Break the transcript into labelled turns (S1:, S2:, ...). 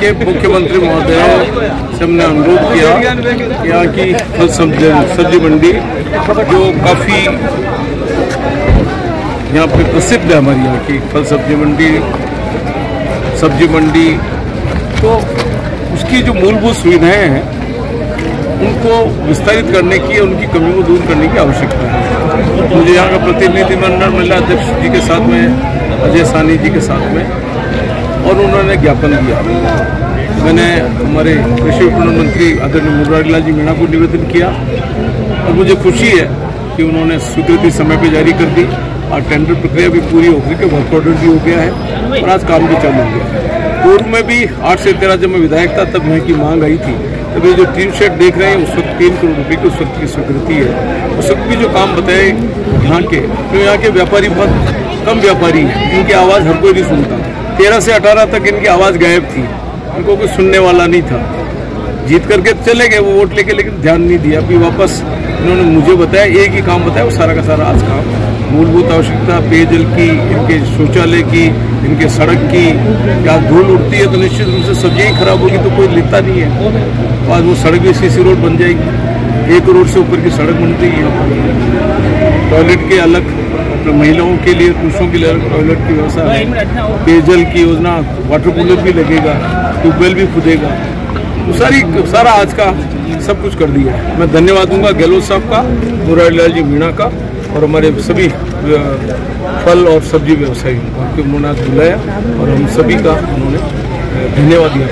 S1: के मुख्यमंत्री महोदय से हमने अनुरोध किया यहाँ की फल सब्ज़ी मंडी जो काफ़ी यहाँ पे प्रसिद्ध है हमारी यहाँ की फल सब्ज़ी मंडी सब्ज़ी मंडी। तो उसकी जो मूलभूत सुविधाएँ हैं, उनको विस्तारित करने की उनकी कमी को दूर करने की आवश्यकता है। मुझे यहाँ का प्रतिनिधिमंडल, महिला अध्यक्ष जी के साथ में, अजय सानी जी के साथ में और उन्होंने ज्ञापन दिया मैंने हमारे कृषि विपणन मंत्री आदरणीय मुरारी लाल जी मीणा को निवेदन किया और मुझे खुशी है कि उन्होंने स्वीकृति समय पर जारी कर दी और टेंडर प्रक्रिया भी पूरी हो गई कि वर्क ऑर्डर भी हो गया है और आज काम भी चालू हो गया पूर्व में भी आठ से तेरह जब मैं विधायक था, तब यहाँ की मांग आई थी। तब ये जो टीम शेड देख रहे हैं, उस वक्त तीन करोड़ रुपये की उस वक्त की स्वीकृति है। उस वक्त भी जो काम बताए यहाँ के तो यहाँ के व्यापारी बहुत कम व्यापारी हैं, इनकी आवाज़ हर कोई नहीं सुनता। तेरह से अठारह तक इनकी आवाज़ गायब थी। इनको कोई सुनने वाला नहीं था। जीत करके चले गए, वो वोट लेके, लेकिन ध्यान नहीं दिया। अभी वापस इन्होंने मुझे बताया, एक ही काम बताया, वो सारा का सारा आज काम। मूलभूत आवश्यकता, पेयजल की, इनके शौचालय की, इनके सड़क की। या धूल उठती है तो निश्चित रूप से सब्ज़ी ही खराब होगी तो कोई लेता नहीं है। तो आज वो सड़क भी सीसी रोड बन जाएगी। एक करोड़ से ऊपर की सड़क बन रही है टॉयलेट के अलग तो महिलाओं के लिए पुरुषों के लिए टॉयलेट की व्यवस्था है। पेयजल की योजना वाटर कूलर भी लगेगा ट्यूबवेल भी खुदेगा। तो सारी सारा आज का सब कुछ कर दिया है। मैं धन्यवाद दूँगा गहलोत साहब का मुरारी लाल जी मीणा का और हमारे सभी फल और सब्ज़ी व्यवसायियों को उन्होंने आज बुलाया और हम सभी का उन्होंने धन्यवाद दिया।